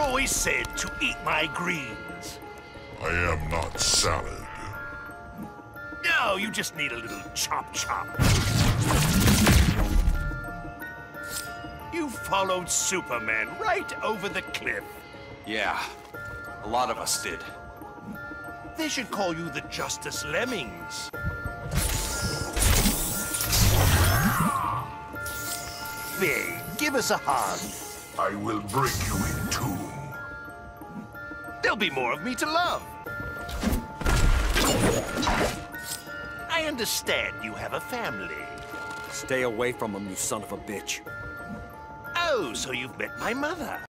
Mother always said to eat my greens. I am not salad. No, you just need a little chop chop. You followed Superman right over the cliff. Yeah, a lot of us did. They should call you the Justice Lemmings. Big, give us a hug. I will break you in two. There'll be more of me to love. I understand you have a family. Stay away from him, you son of a bitch. Oh, so you've met my mother.